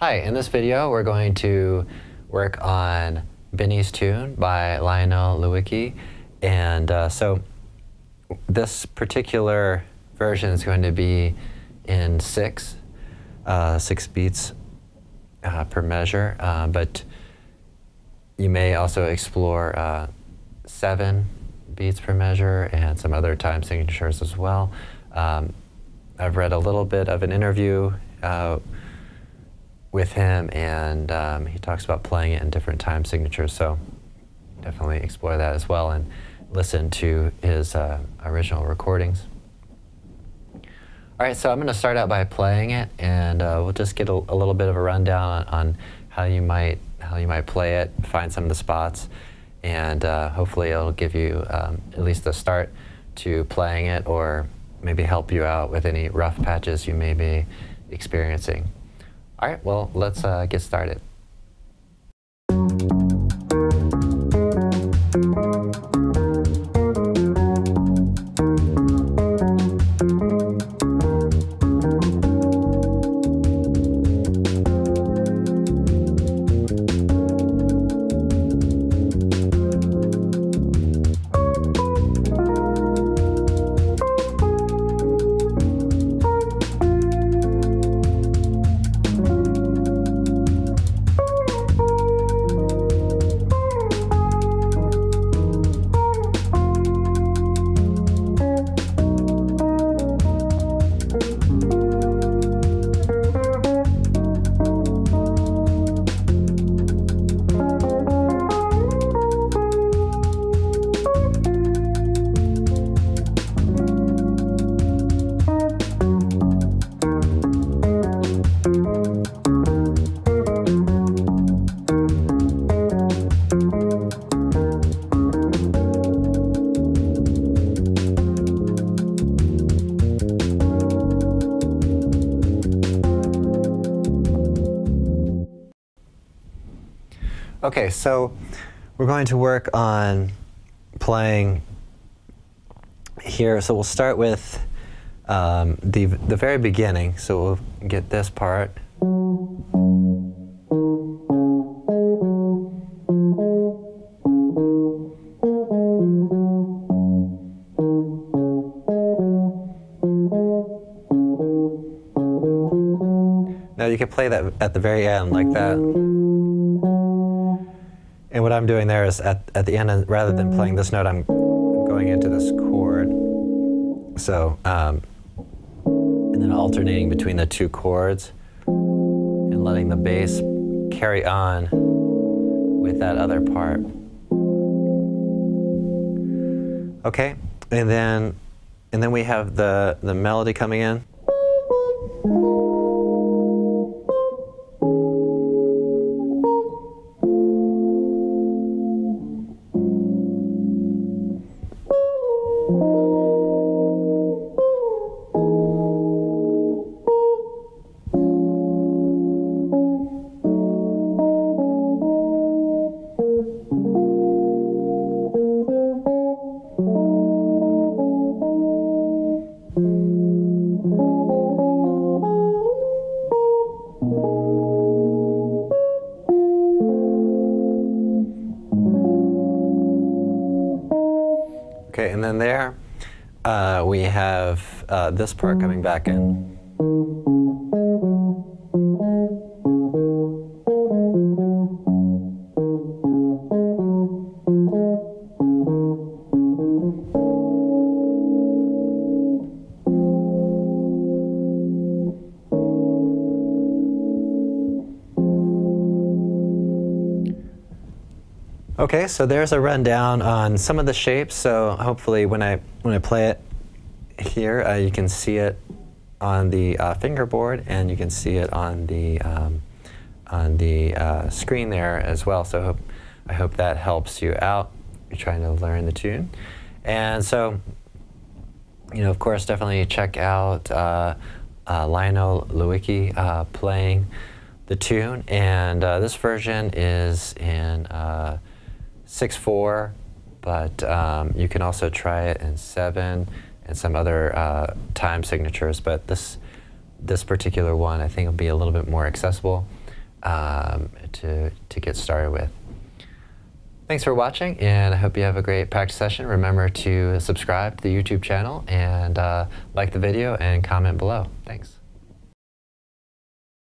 Hi, in this video we're going to work on Benny's Tune by Lionel Loueke. And uh, so this particular version is going to be in six, uh, six beats uh, per measure, uh, but you may also explore uh, seven beats per measure and some other time signatures as well. Um, I've read a little bit of an interview uh, with him, and um, he talks about playing it in different time signatures. So definitely explore that as well and listen to his uh, original recordings. All right, so I'm going to start out by playing it, and uh, we'll just get a, a, little bit of a rundown on, on, how you might how you might play it, find some of the spots, and uh, hopefully it'll give you um, at least a start to playing it, or maybe help you out with any rough patches you may be experiencing. All right, well, let's uh, get started. Okay, so we're going to work on playing here. So we'll start with um, the, the very beginning. So we'll get this part. Now you can play that at the very end like that. And what I'm doing there is at, at the end, rather than playing this note, I'm going into this chord. So, um, and then alternating between the two chords and letting the bass carry on with that other part. Okay, and then and then we have the the melody coming in. Okay, and then there uh, we have uh, this part coming back in. Okay, so there's a rundown on some of the shapes. So hopefully when I, when I play it here, uh, you can see it on the uh, fingerboard and you can see it on the, um, on the uh, screen there as well. So hope, I hope that helps you out. You're trying to learn the tune. And so, you know, of course, definitely check out uh, uh, Lionel Loueke uh, playing the tune. And this version is in six four, but um, you can also try it in seven and some other uh, time signatures. But this this particular one, I think, will be a little bit more accessible. um, to, to get started with. Thanks for watching, and I hope you have a great practice session. Remember to subscribe to the YouTube channel and uh, like the video and comment below. Thanks.